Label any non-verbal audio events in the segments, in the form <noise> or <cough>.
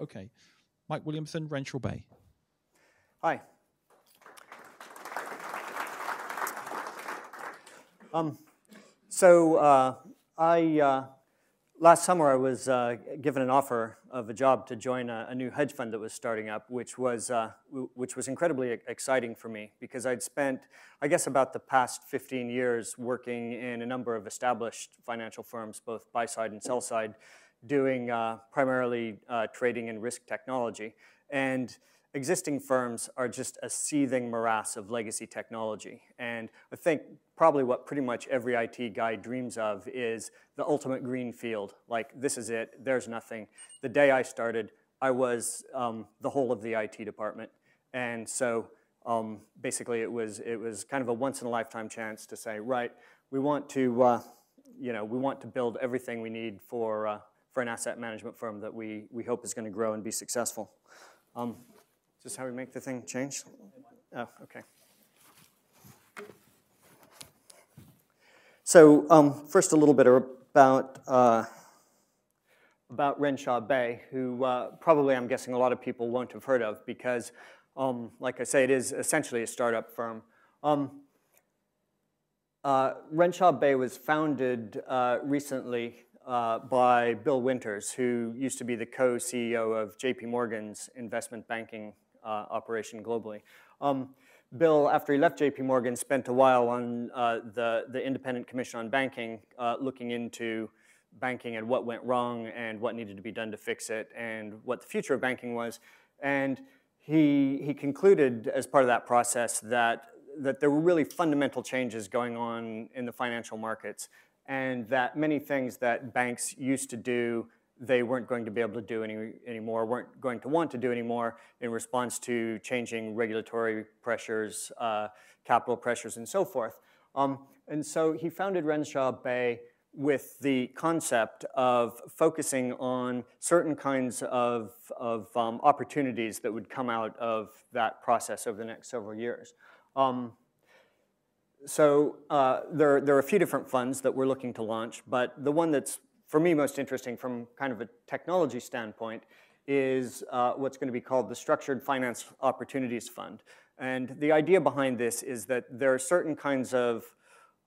Okay. Mike Williamson, Renshaw Bay. Hi. Um, so uh, I uh, last summer I was uh, given an offer of a job to join a, a, new hedge fund that was starting up, which was uh, which was incredibly exciting for me because I'd spent I guess about the past 15 years working in a number of established financial firms, both buy side and sell side, doing uh, primarily uh, trading and risk technology and existing firms are just a seething morass of legacy technology. And I think probably what pretty much every IT guy dreams of is the ultimate green field. Like, this is it, there's nothing. The day I started, I was um, the whole of the IT department. And so um, basically it was, it was kind of a once in a lifetime chance to say, right, we want to, uh, you know, we want to build everything we need for, uh, for an asset management firm that we, we hope is gonna grow and be successful. Um, is how we make the thing change? Oh, okay. So um, first, a little bit about uh, about Renshaw Bay, who uh, probably I'm guessing a lot of people won't have heard of because, um, like I say, it is essentially a startup firm. Um, uh, Renshaw Bay was founded uh, recently uh, by Bill Winters, who used to be the co-CEO of JP Morgan's investment banking uh, operation globally. Um, Bill, after he left JP Morgan, spent a while on uh, the, the Independent Commission on Banking, uh, looking into banking and what went wrong and what needed to be done to fix it and what the future of banking was. And he, he concluded as part of that process that, that there were really fundamental changes going on in the financial markets and that many things that banks used to do they weren't going to be able to do any anymore, weren't going to want to do anymore in response to changing regulatory pressures, uh, capital pressures, and so forth. Um, and so he founded Renshaw Bay with the concept of focusing on certain kinds of, of um, opportunities that would come out of that process over the next several years. Um, so uh, there, there are a few different funds that we're looking to launch, but the one that's for me most interesting from kind of a technology standpoint is uh, what's going to be called the Structured Finance Opportunities Fund. And the idea behind this is that there are certain kinds of,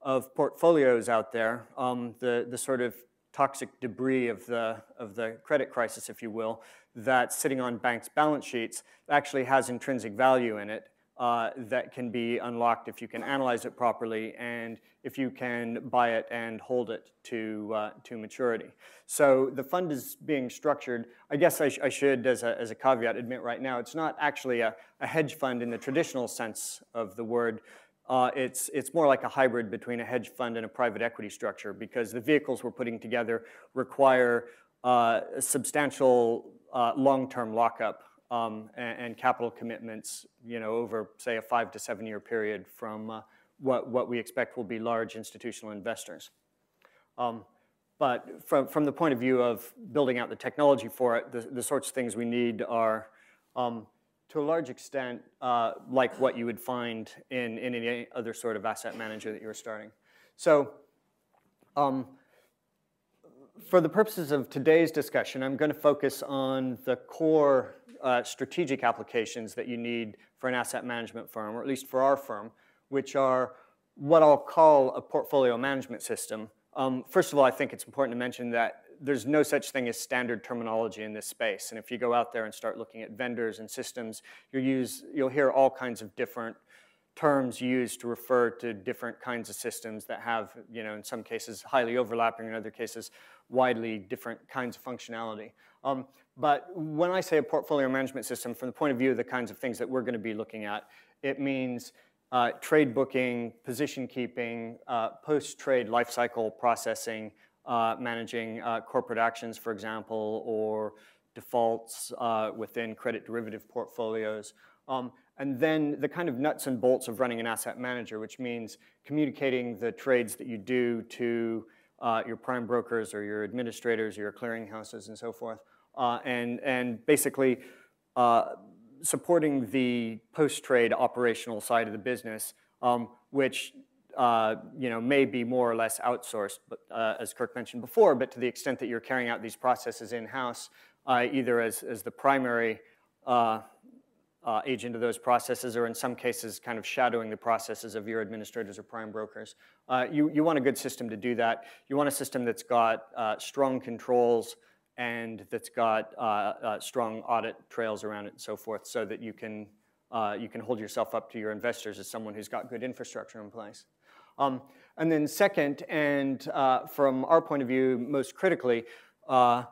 of portfolios out there, um, the, the sort of toxic debris of the, of the credit crisis, if you will, that's sitting on banks' balance sheets actually has intrinsic value in it uh, that can be unlocked if you can analyze it properly and if you can buy it and hold it to, uh, to maturity. So the fund is being structured, I guess I, sh I, should, as a, as a caveat, admit right now, it's not actually a, a hedge fund in the traditional sense of the word. Uh, it's, it's more like a hybrid between a hedge fund and a private equity structure because the vehicles we're putting together require uh, substantial uh, long-term lockup um, and, capital commitments, you know, over say a five to seven year period from uh, what, what we expect will be large institutional investors. Um, but from, from the point of view of building out the technology for it, the, sorts of things we need are, um, to a large extent, uh, like what you would find in, in any other sort of asset manager that you're starting. So for the purposes of today's discussion, I'm going to focus on the core uh, strategic applications that you need for an asset management firm, or at least for our firm, which are what I'll call a portfolio management system. Um, first of all, I think it's important to mention that there's no such thing as standard terminology in this space. And if you go out there and start looking at vendors and systems, you'll, use, you'll hear all kinds of different terms used to refer to different kinds of systems that have, you know, in some cases highly overlapping, in other cases widely different kinds of functionality. Um, but when I say a portfolio management system, from the point of view of the kinds of things that we're going to be looking at, it means uh, trade booking, position keeping, uh, post-trade lifecycle processing, uh, managing uh, corporate actions, for example, or defaults uh, within credit derivative portfolios. Um, and then the kind of nuts and bolts of running an asset manager, which means communicating the trades that you do to uh, your prime brokers or your administrators or your clearinghouses and so forth uh, and, and basically uh, supporting the post-trade operational side of the business, um, which uh, you know, may be more or less outsourced, but, uh, as Kirk mentioned before, but to the extent that you're carrying out these processes in-house, uh, either as, as the primary uh, agent of those processes or in some cases kind of shadowing the processes of your administrators or prime brokers. You, you want a good system to do that. You want a system that's got strong controls and that's got strong audit trails around it and so forth so that you can uh, you can hold yourself up to your investors as someone who's got good infrastructure in place. Um, and then second, and uh, from our point of view, most critically, uh,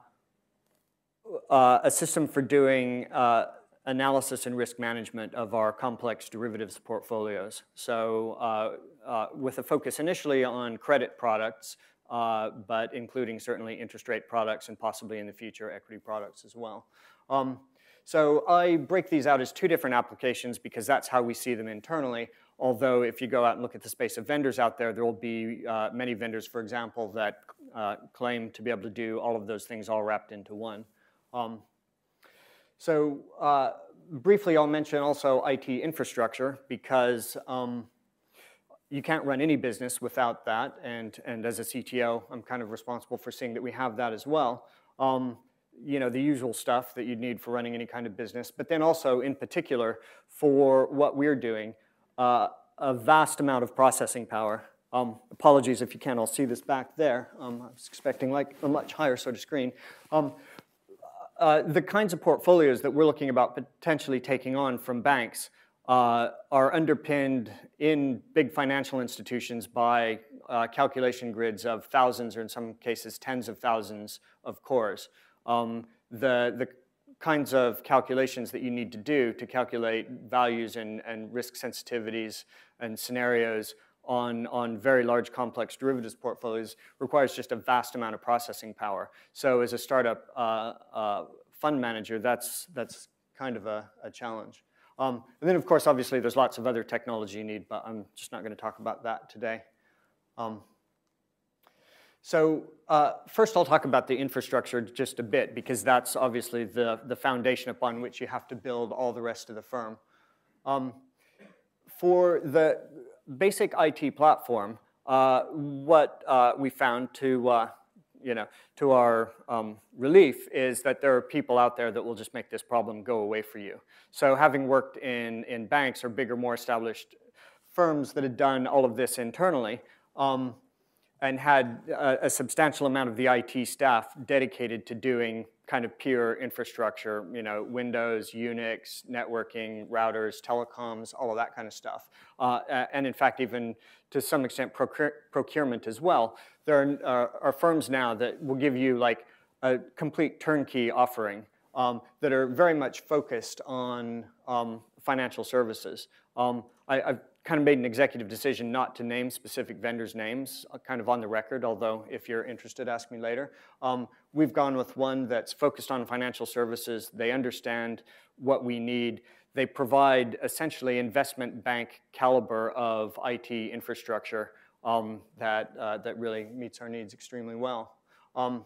uh a system for doing uh, analysis and risk management of our complex derivatives portfolios. So uh, with a focus initially on credit products, but including certainly interest rate products and possibly in the future equity products as well. Um, so I break these out as two different applications because that's how we see them internally. Although if you go out and look at the space of vendors out there, there will be uh, many vendors, for example, that uh, claim to be able to do all of those things all wrapped into one. Um, so uh, briefly, I'll mention also IT infrastructure because um, you can't run any business without that. And, and as a CTO, I'm kind of responsible for seeing that we have that as well. Um, you know, the usual stuff that you'd need for running any kind of business, but then also in particular for what we're doing, uh, a vast amount of processing power. Um, apologies if you can't all see this back there. Um, I was expecting like a much higher sort of screen. Um, uh, the kinds of portfolios that we're looking about potentially taking on from banks uh, are underpinned in big financial institutions by uh, calculation grids of thousands or in some cases tens of thousands of cores um, the, the kinds of calculations that you need to do to calculate values and, and risk sensitivities and scenarios on, on very large complex derivatives portfolios requires just a vast amount of processing power. So as a startup uh, uh, fund manager, that's, that's kind of a, a challenge. Um, and then of course, obviously there's lots of other technology you need, but I'm just not gonna talk about that today. Um, so uh, first I'll talk about the infrastructure just a bit because that's obviously the, the foundation upon which you have to build all the rest of the firm. Um, for the basic IT platform, uh, what uh, we found to, uh, you know, to our um, relief is that there are people out there that will just make this problem go away for you. So having worked in, in banks or bigger, more established firms that had done all of this internally, um, and had a, a, substantial amount of the IT staff dedicated to doing kind of pure infrastructure, you know, Windows, Unix, networking, routers, telecoms, all of that kind of stuff. Uh, and in fact, even to some extent, procure, procurement as well. There are, uh, are, firms now that will give you like a complete turnkey offering um, that are very much focused on um, financial services. Um, I, have kind of made an executive decision not to name specific vendors' names, uh, kind of on the record, although if you're interested, ask me later. Um, we've gone with one that's focused on financial services. They understand what we need. They provide essentially investment bank caliber of IT infrastructure um, that, uh, that really meets our needs extremely well. Um,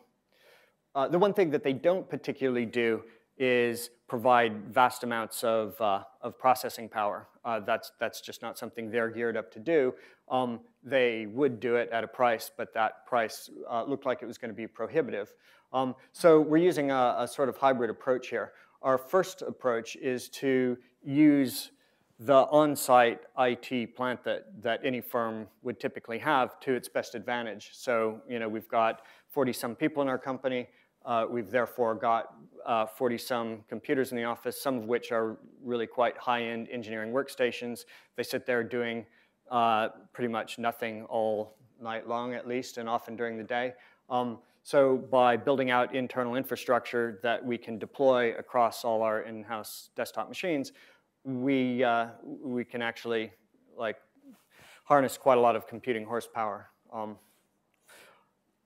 uh, the one thing that they don't particularly do is provide vast amounts of, uh, of processing power. Uh, that's, that's just not something they're geared up to do. Um, they would do it at a price, but that price uh, looked like it was going to be prohibitive. Um, so we're using a, a, sort of hybrid approach here. Our first approach is to use the on-site IT plant that, that any firm would typically have to its best advantage. So, you know, we've got 40-some people in our company. Uh, we've therefore got 40-some uh, computers in the office, some of which are really quite high-end engineering workstations. They sit there doing uh, pretty much nothing all night long at least, and often during the day. Um, so by building out internal infrastructure that we can deploy across all our in-house desktop machines, we, uh, we can actually like harness quite a lot of computing horsepower. Um,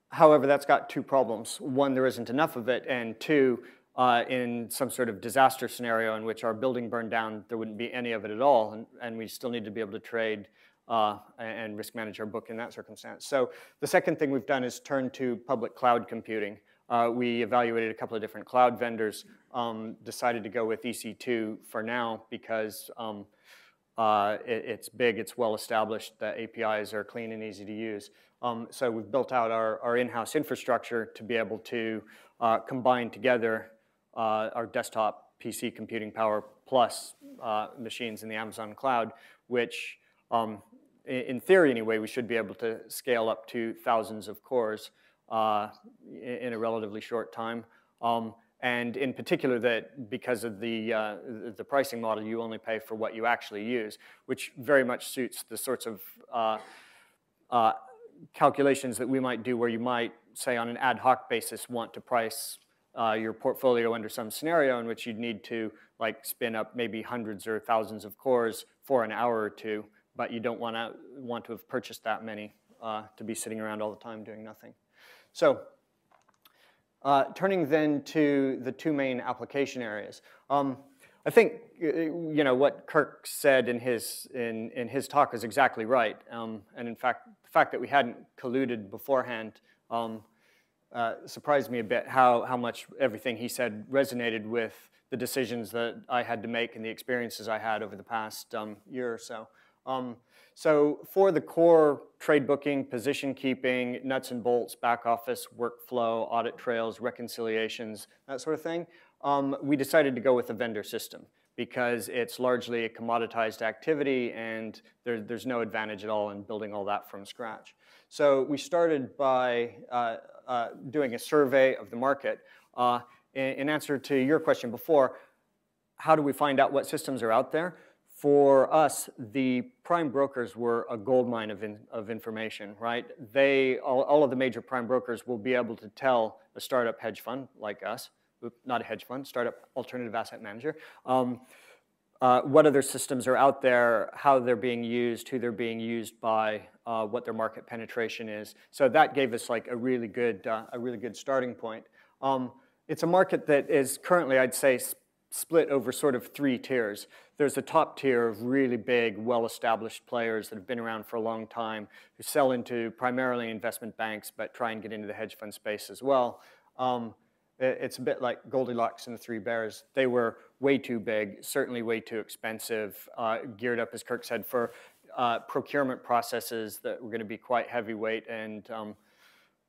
However, that's got two problems. One, there isn't enough of it, and two, uh, in some sort of disaster scenario in which our building burned down, there wouldn't be any of it at all, and, and we still need to be able to trade uh, and risk manage our book in that circumstance. So the second thing we've done is turn to public cloud computing. Uh, we evaluated a couple of different cloud vendors, um, decided to go with EC2 for now because um, Uh, it, it's big, it's well established, the APIs are clean and easy to use. Um, so we've built out our, our in-house infrastructure to be able to uh, combine together uh, our desktop PC computing power plus uh, machines in the Amazon cloud, which um, in theory anyway, we should be able to scale up to thousands of cores uh, in a relatively short time. Um, and in particular that because of the, uh, the pricing model, you only pay for what you actually use, which very much suits the sorts of uh, uh, calculations that we might do where you might, say on an ad hoc basis, want to price uh, your portfolio under some scenario in which you'd need to like spin up maybe hundreds or thousands of cores for an hour or two, but you don't want to want to have purchased that many uh, to be sitting around all the time doing nothing. So uh, turning then to the two main application areas. Um, I think you know what Kirk said in his in, in his talk is exactly right. Um, and in fact, the fact that we hadn't colluded beforehand um, uh, surprised me a bit. How how much everything he said resonated with the decisions that I had to make and the experiences I had over the past um, year or so. Um, so for the core trade booking, position keeping, nuts and bolts, back office, workflow, audit trails, reconciliations, that sort of thing, um, we decided to go with a vendor system because it's largely a commoditized activity and there, there's no advantage at all in building all that from scratch. So we started by uh, uh, doing a survey of the market. Uh, in, answer to your question before, how do we find out what systems are out there? for us, the prime brokers were a goldmine of, in, of information, right? They, all, all, of the major prime brokers will be able to tell a startup hedge fund like us, not a hedge fund, startup alternative asset manager, um, uh, what other systems are out there, how they're being used, who they're being used by, uh, what their market penetration is. So that gave us like a really good, uh, a really good starting point. Um, it's a market that is currently, I'd say, split over sort of three tiers. There's a top tier of really big, well-established players that have been around for a long time, who sell into primarily investment banks, but try and get into the hedge fund space as well. Um, it's a bit like Goldilocks and the Three Bears. They were way too big, certainly way too expensive, uh, geared up, as Kirk said, for uh, procurement processes that were going to be quite heavyweight and um,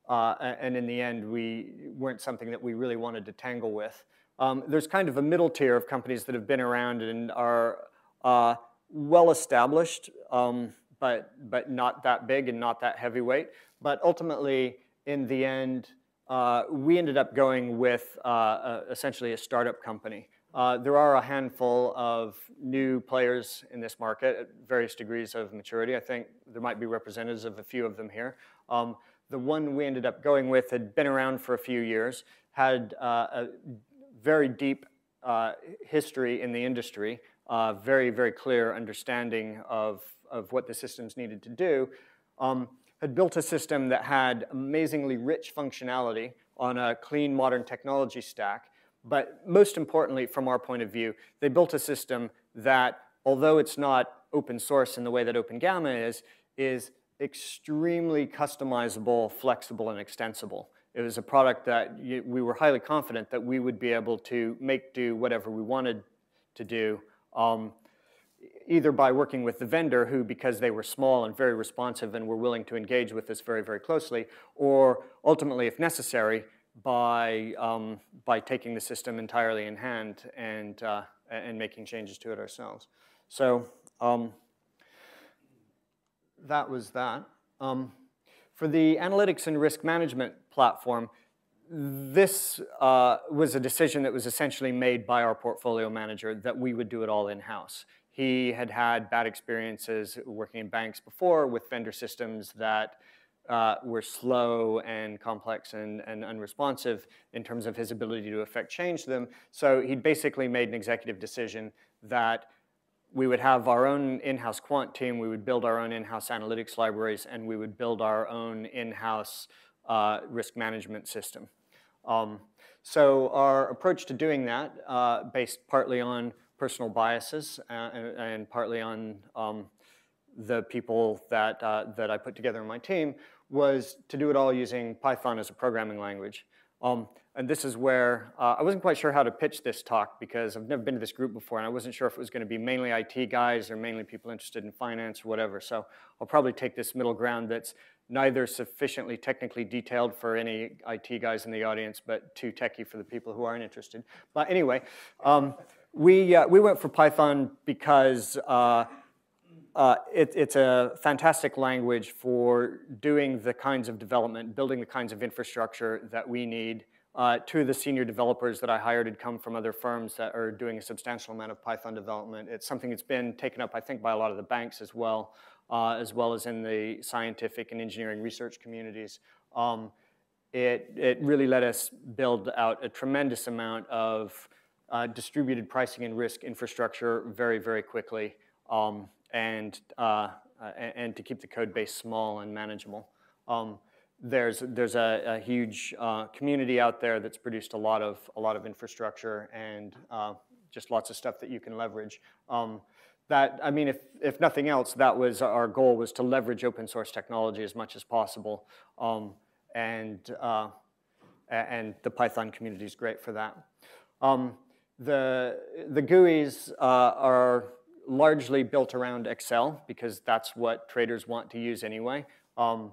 uh, and in the end, we weren't something that we really wanted to tangle with. Um, there's kind of a middle tier of companies that have been around and are uh, well established, um, but, but not that big and not that heavyweight. But ultimately, in the end, uh, we ended up going with uh, essentially a startup company. Uh, there are a handful of new players in this market at various degrees of maturity. I think there might be representatives of a few of them here. Um, the one we ended up going with had been around for a few years, had uh, a very deep uh, history in the industry, uh, very, very clear understanding of, of what the systems needed to do, um, had built a system that had amazingly rich functionality on a clean modern technology stack. But most importantly, from our point of view, they built a system that, although it's not open source in the way that OpenGamma is, is extremely customizable, flexible, and extensible. It was a product that we were highly confident that we would be able to make do whatever we wanted to do, um, either by working with the vendor who, because they were small and very responsive and were willing to engage with us very, very closely, or ultimately, if necessary, by, um, by taking the system entirely in hand and, uh, and making changes to it ourselves. So um, that was that. Um, for the analytics and risk management platform, this uh, was a decision that was essentially made by our portfolio manager that we would do it all in-house. He had had bad experiences working in banks before with vendor systems that uh, were slow and complex and, and, unresponsive in terms of his ability to affect change to them. So he'd basically made an executive decision that we would have our own in-house quant team, we would build our own in-house analytics libraries, and we would build our own in-house uh, risk management system. Um, so our approach to doing that, uh, based partly on personal biases uh, and, and, partly on um, the people that, uh, that I put together in my team, was to do it all using Python as a programming language. Um, and this is where uh, I wasn't quite sure how to pitch this talk because I've never been to this group before and I wasn't sure if it was going to be mainly IT guys or mainly people interested in finance or whatever. So I'll probably take this middle ground that's neither sufficiently technically detailed for any IT guys in the audience, but too techy for the people who aren't interested. But anyway, um, we, uh, we went for Python because uh, uh, it, it's a fantastic language for doing the kinds of development, building the kinds of infrastructure that we need. Uh, two of the senior developers that I hired had come from other firms that are doing a substantial amount of Python development. It's something that's been taken up, I think, by a lot of the banks as well, uh, as well as in the scientific and engineering research communities. Um, it, it really let us build out a tremendous amount of uh, distributed pricing and risk infrastructure very, very quickly. Um, and, uh, and to keep the code base small and manageable. Um, there's there's a, a huge uh, community out there that's produced a lot of a lot of infrastructure and uh, just lots of stuff that you can leverage. Um, that I mean, if if nothing else, that was our goal was to leverage open source technology as much as possible, um, and uh, and the Python community is great for that. Um, the the GUIs uh, are largely built around Excel because that's what traders want to use anyway. Um,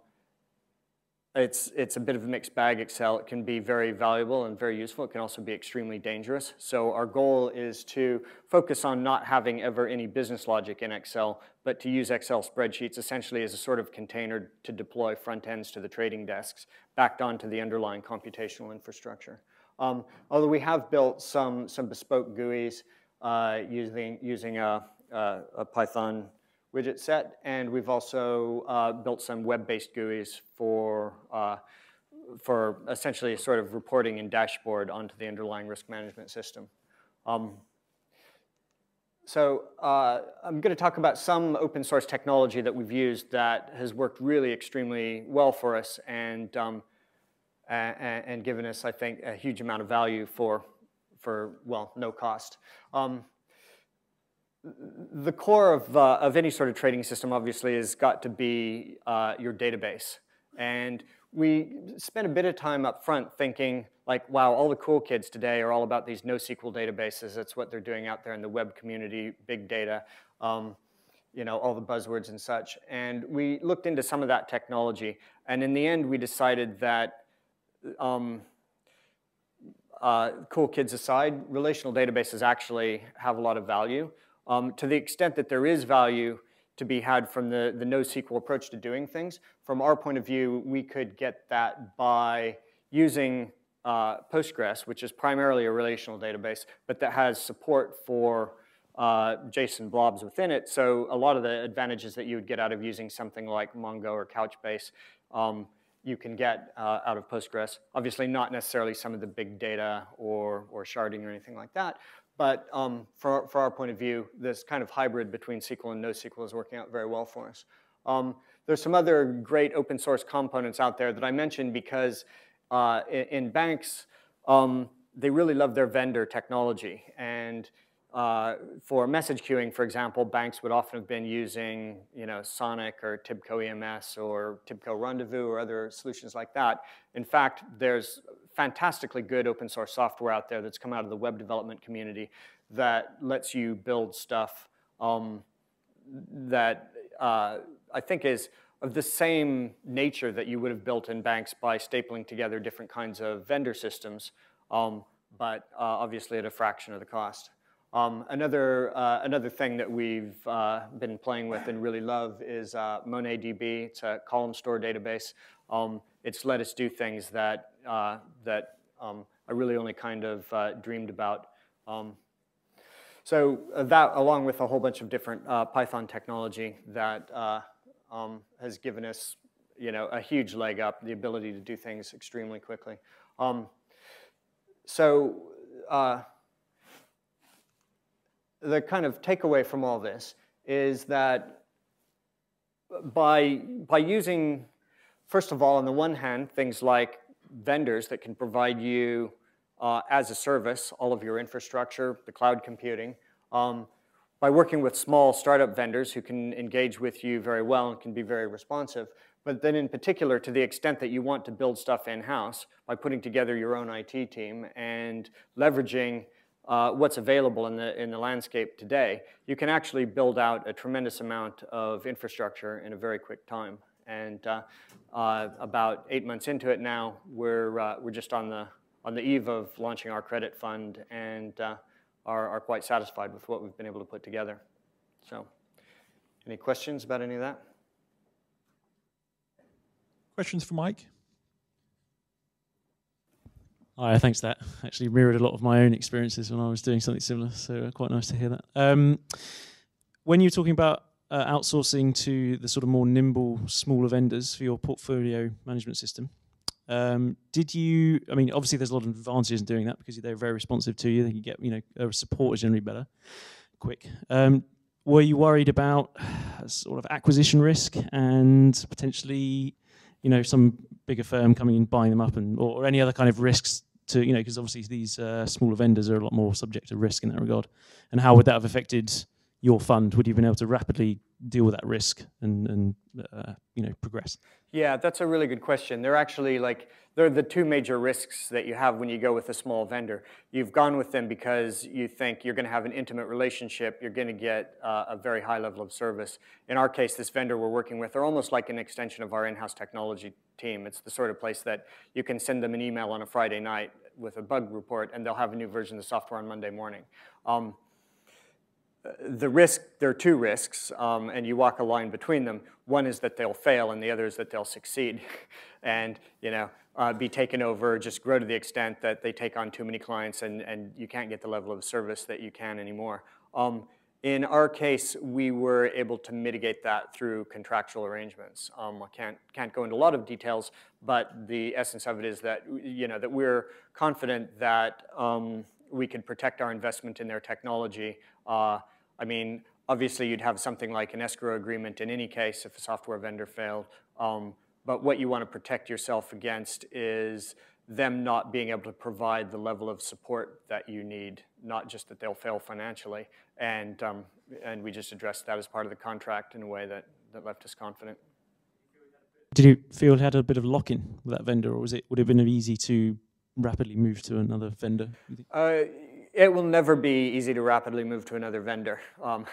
it's, it's a bit of a mixed bag, Excel. It can be very valuable and very useful. It can also be extremely dangerous. So our goal is to focus on not having ever any business logic in Excel, but to use Excel spreadsheets essentially as a sort of container to deploy front ends to the trading desks backed onto the underlying computational infrastructure. Um, although we have built some, some bespoke GUIs uh, using, using a, uh, a Python widget set, and we've also uh, built some web-based GUIs for, uh, for essentially a sort of reporting and dashboard onto the underlying risk management system. Um, so uh, I'm going to talk about some open source technology that we've used that has worked really extremely well for us and, um, and, and, given us, I think, a huge amount of value for, for well, no cost. Um, the core of, uh, of any sort of trading system obviously has got to be uh, your database. And we spent a bit of time up front thinking like, wow, all the cool kids today are all about these NoSQL databases. That's what they're doing out there in the web community, big data, um, you know, all the buzzwords and such. And we looked into some of that technology. And in the end, we decided that um, uh, cool kids aside, relational databases actually have a lot of value. Um, to the extent that there is value to be had from the, the NoSQL approach to doing things, from our point of view, we could get that by using uh, Postgres, which is primarily a relational database, but that has support for uh, JSON blobs within it. So a lot of the advantages that you would get out of using something like Mongo or Couchbase, um, you can get uh, out of Postgres. Obviously not necessarily some of the big data or, or sharding or anything like that, but um, for, for our point of view, this kind of hybrid between SQL and NoSQL is working out very well for us. Um, there's some other great open source components out there that I mentioned because uh, in, in, banks, um, they really love their vendor technology. And uh, for message queuing, for example, banks would often have been using, you know, Sonic or Tibco EMS or Tibco Rendezvous or other solutions like that. In fact, there's fantastically good open source software out there that's come out of the web development community that lets you build stuff um, that uh, I think is of the same nature that you would have built in banks by stapling together different kinds of vendor systems, um, but uh, obviously at a fraction of the cost. Um, another, uh, another thing that we've uh, been playing with and really love is uh, MonetDB. It's a column store database. Um, it's let us do things that, uh, that um, I really only kind of uh, dreamed about. Um, so uh, that, along with a whole bunch of different Python technology that um, has given us you know, a huge leg up, the ability to do things extremely quickly. Um, so the kind of takeaway from all this is that by, by using, first of all, on the one hand, things like vendors that can provide you uh, as a service all of your infrastructure, the cloud computing, um, by working with small startup vendors who can engage with you very well and can be very responsive, But then in particular, to the extent that you want to build stuff in-house by putting together your own IT team and leveraging uh, what's available in the, in the landscape today, you can actually build out a tremendous amount of infrastructure in a very quick time. And uh, uh, about eight months into it now, we're, uh, we're just on the, on the eve of launching our credit fund and uh, are, are quite satisfied with what we've been able to put together. So any questions about any of that? Questions for Mike? Hi, thanks. That actually mirrored a lot of my own experiences when I was doing something similar. So uh, quite nice to hear that. Um, when you're talking about uh, outsourcing to the sort of more nimble, smaller vendors for your portfolio management system, um, did you? I mean, obviously, there's a lot of advantages in doing that because they're very responsive to you. They can get, you know, uh, support is generally better, quick. Um, were you worried about sort of acquisition risk and potentially, you know, some bigger firm coming and buying them up, and or, or any other kind of risks to, you know, because obviously these uh, smaller vendors are a lot more subject to risk in that regard. And how would that have affected your fund? Would you have been able to rapidly deal with that risk and, and uh, you know, progress? Yeah, that's a really good question. They're actually like, they're the two major risks that you have when you go with a small vendor. You've gone with them because you think you're going to have an intimate relationship, you're going to get uh, a very high level of service. In our case, this vendor we're working with, they're almost like an extension of our in-house technology team. It's the sort of place that you can send them an email on a Friday night with a bug report, and they'll have a new version of the software on Monday morning. Um, the risk, there are two risks, um, and you walk a line between them. One is that they'll fail, and the other is that they'll succeed, <laughs> and you know, uh, be taken over, just grow to the extent that they take on too many clients, and, and you can't get the level of service that you can anymore. Um, in our case, we were able to mitigate that through contractual arrangements. Um, I can't, can't go into a lot of details, but the essence of it is that, you know, that we're confident that um, we can protect our investment in their technology uh, I mean, obviously you'd have something like an escrow agreement in any case if a software vendor failed. Um, but what you want to protect yourself against is them not being able to provide the level of support that you need, not just that they'll fail financially. And, um, and we just addressed that as part of the contract in a way that, that left us confident. Did you feel it had a bit of lock-in with that vendor, or was it would it have been easy to rapidly move to another vendor? Uh, it will never be easy to rapidly move to another vendor. Um,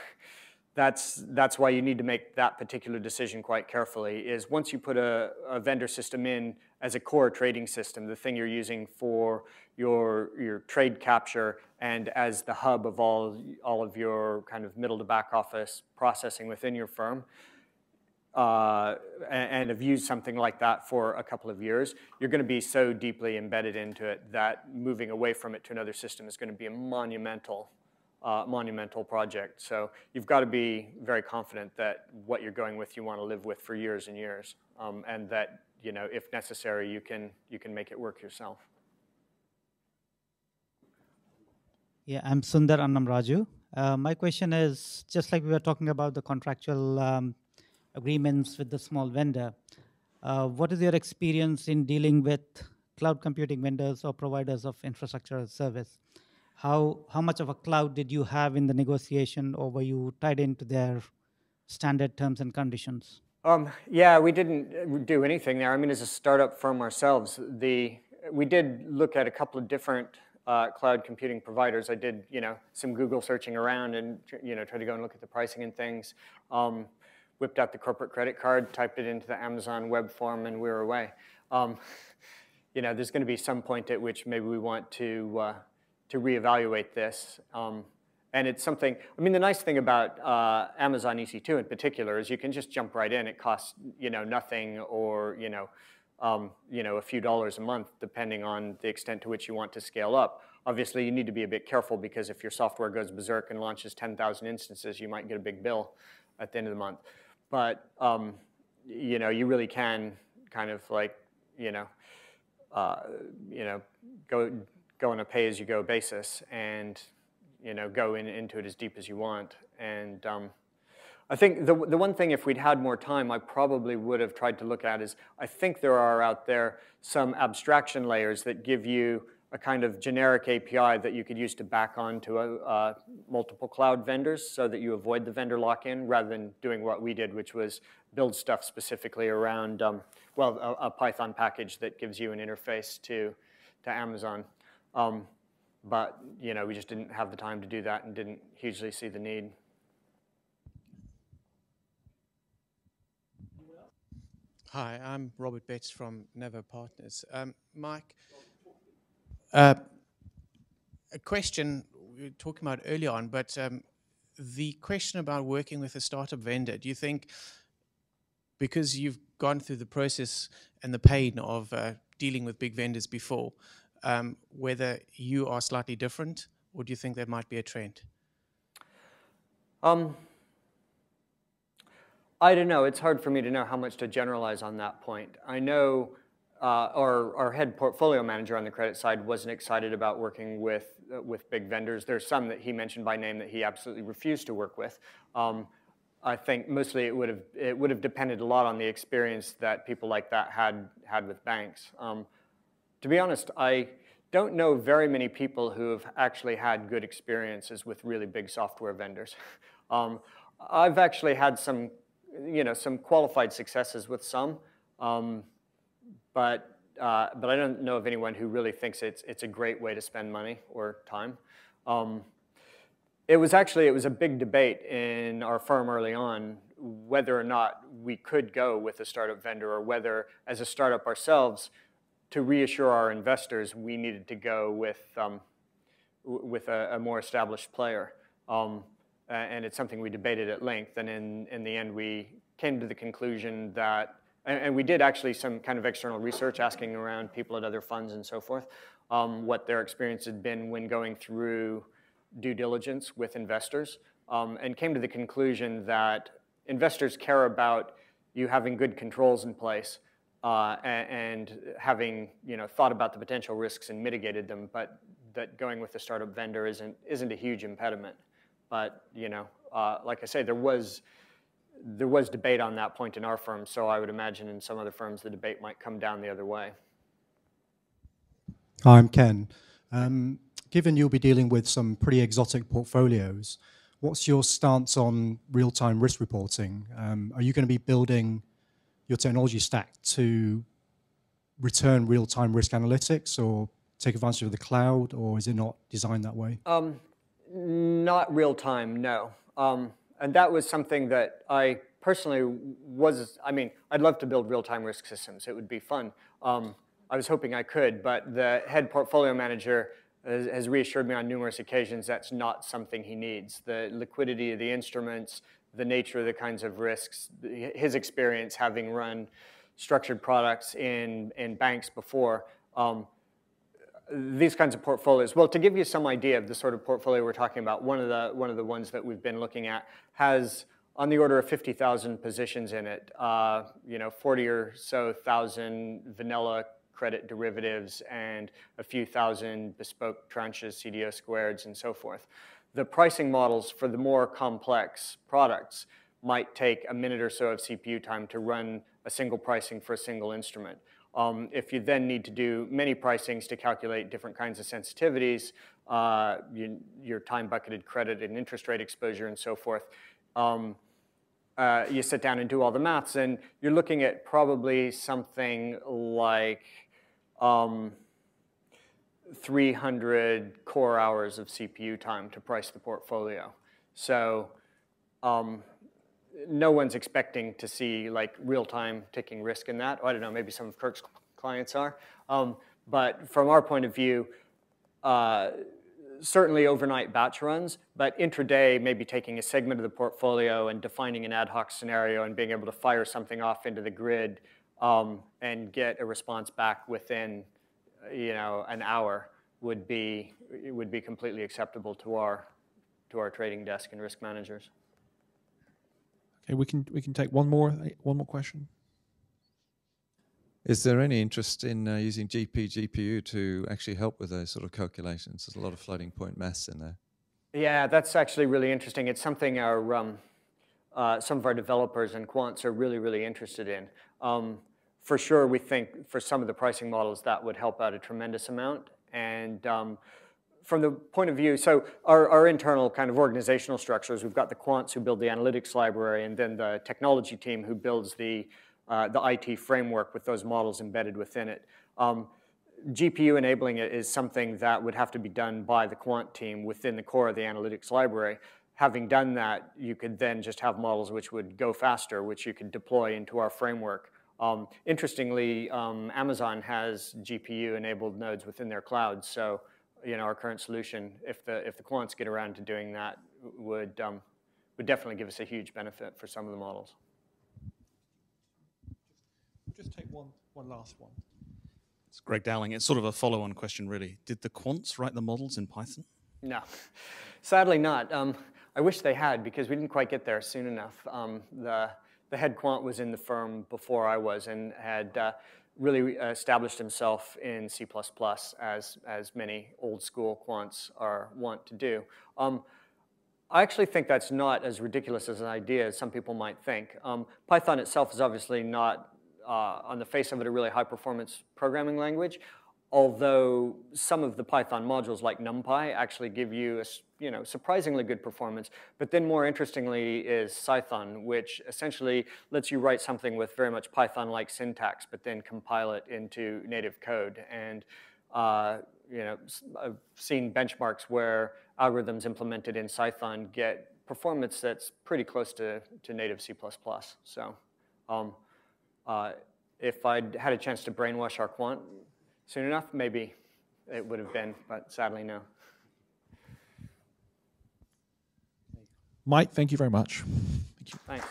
that's, that's why you need to make that particular decision quite carefully, is once you put a, a, vendor system in as a core trading system, the thing you're using for your, your trade capture and as the hub of all, all of your kind of middle to back office processing within your firm, uh, and, have used something like that for a couple of years, you're going to be so deeply embedded into it that moving away from it to another system is going to be a monumental, uh, monumental project. So you've got to be very confident that what you're going with, you want to live with for years and years, um, and that you know, if necessary, you can you can make it work yourself. Yeah, I'm Sundar Annam Raju. Uh, my question is just like we were talking about the contractual um, agreements with the small vendor. Uh, what is your experience in dealing with cloud computing vendors or providers of infrastructure as service? How, how much of a cloud did you have in the negotiation or were you tied into their standard terms and conditions? Um, yeah, we didn't do anything there. I mean, as a startup firm ourselves, the, we did look at a couple of different uh, cloud computing providers. I did, you know, some Google searching around and, you know, try to go and look at the pricing and things. Um, whipped out the corporate credit card, typed it into the Amazon web form, and we were away. Um, <laughs> you know, there's going to be some point at which maybe we want to uh, to reevaluate this. Um, and it's something, I mean, the nice thing about uh, Amazon EC2 in particular is you can just jump right in. It costs, you know, nothing or, you know, um, you know, a few dollars a month, depending on the extent to which you want to scale up. Obviously, you need to be a bit careful because if your software goes berserk and launches 10,000 instances, you might get a big bill at the end of the month but um, you know, you really can kind of like, you know, uh, you know, go go on a pay-as-you-go basis and you know go in, into it as deep as you want. And um, I think the the one thing, if we'd had more time, I probably would have tried to look at is I think there are out there some abstraction layers that give you a kind of generic API that you could use to back on to a, uh, multiple cloud vendors so that you avoid the vendor lock-in rather than doing what we did, which was build stuff specifically around, um, well, a, a, Python package that gives you an interface to, to Amazon. Um, but, you know, we just didn't have the time to do that and didn't hugely see the need. Hi, I'm Robert Betts from Never Partners. Um, Mike, uh, a question we were talking about earlier on, but um, the question about working with a startup vendor, do you think because you've gone through the process and the pain of uh, dealing with big vendors before, um, whether you are slightly different, or do you think there might be a trend? Um, I don't know. It's hard for me to know how much to generalize on that point. I know uh, our, our head portfolio manager on the credit side wasn't excited about working with, uh, with big vendors. There's some that he mentioned by name that he absolutely refused to work with. Um, I think mostly it would have it would have depended a lot on the experience that people like that had had with banks. Um, to be honest, I don't know very many people who have actually had good experiences with really big software vendors. <laughs> Um, I've actually had some you know, some qualified successes with some, um, but, uh, but I don't know of anyone who really thinks it's, it's a great way to spend money or time. Um, it was actually, it was a big debate in our firm early on whether or not we could go with a startup vendor or whether, as a startup ourselves, to reassure our investors, we needed to go with, um, with a, a, more established player. Um, and it's something we debated at length. And in, in the end, we came to the conclusion that, and, and, we did actually some kind of external research asking around people at other funds and so forth, um, what their experience had been when going through due diligence with investors, um, and came to the conclusion that investors care about you having good controls in place uh, and, and, having you know thought about the potential risks and mitigated them, but that going with a startup vendor isn't isn't a huge impediment. But you know, uh, like I say, there was there was debate on that point in our firm, so I would imagine in some other firms the debate might come down the other way. Hi, I'm Ken. Um, given you'll be dealing with some pretty exotic portfolios, what's your stance on real-time risk reporting? Um, are you going to be building your technology stack to return real-time risk analytics or take advantage of the cloud, or is it not designed that way? Um, not real time, no. Um, and that was something that I personally was, I mean, I'd love to build real-time risk systems. It would be fun. Um, I was hoping I could, but the head portfolio manager has, has, reassured me on numerous occasions that's not something he needs. The liquidity of the instruments, the nature of the kinds of risks, his experience having run structured products in, in banks before, um, these kinds of portfolios. Well, to give you some idea of the sort of portfolio we're talking about, one of the, one of the ones that we've been looking at has on the order of 50,000 positions in it, uh, you know, 40 or so thousand vanilla credit derivatives and a few thousand bespoke tranches, CDO squareds, and so forth. The pricing models for the more complex products might take a minute or so of CPU time to run a single pricing for a single instrument. Um, if you then need to do many pricings to calculate different kinds of sensitivities, uh, you, your time bucketed credit and interest rate exposure and so forth, um, uh, you sit down and do all the maths, and you're looking at probably something like um, 300 core hours of CPU time to price the portfolio. So um, no one's expecting to see like real-time taking risk in that. I don't know, maybe some of Kirk's clients are. Um, but from our point of view, uh, certainly overnight batch runs, but intraday maybe taking a segment of the portfolio and defining an ad hoc scenario and being able to fire something off into the grid um, and get a response back within you know, an hour would be, would be completely acceptable to our, to our trading desk and risk managers. Okay, we can we can take one more one more question. Is there any interest in uh, using GP GPU to actually help with those sort of calculations? There's a lot of floating point maths in there. Yeah, that's actually really interesting. It's something our um, uh, some of our developers and quants are really really interested in. Um, for sure, we think for some of the pricing models that would help out a tremendous amount. And um, from the point of view, so our, our internal kind of organizational structures, we've got the quants who build the analytics library, and then the technology team who builds the, uh, the IT framework with those models embedded within it. Um, GPU enabling it is something that would have to be done by the quant team within the core of the analytics library. Having done that, you could then just have models which would go faster, which you could deploy into our framework. Um, interestingly, um, Amazon has GPU-enabled nodes within their cloud, so you know our current solution, if the if the quants get around to doing that, would um, would definitely give us a huge benefit for some of the models. Just take one, one last one. It's Greg Dowling. It's sort of a follow-on question, really. Did the quants write the models in Python? No, sadly not. Um, I wish they had because we didn't quite get there soon enough. Um, the, the head quant was in the firm before I was and had uh, really established himself in C++ as, as many old school quants are want to do. Um, I actually think that's not as ridiculous as an idea as some people might think. Um, Python itself is obviously not, uh, on the face of it, a really high performance programming language although some of the Python modules like NumPy actually give you a you know, surprisingly good performance. But then more interestingly is Cython, which essentially lets you write something with very much Python-like syntax, but then compile it into native code. And uh, you know, I've seen benchmarks where algorithms implemented in Cython get performance that's pretty close to, to native C++. So um, uh, if I'd had a chance to brainwash our quant Soon enough, maybe it would have been, but sadly, no. Mike, thank you very much. Thank you. Thanks.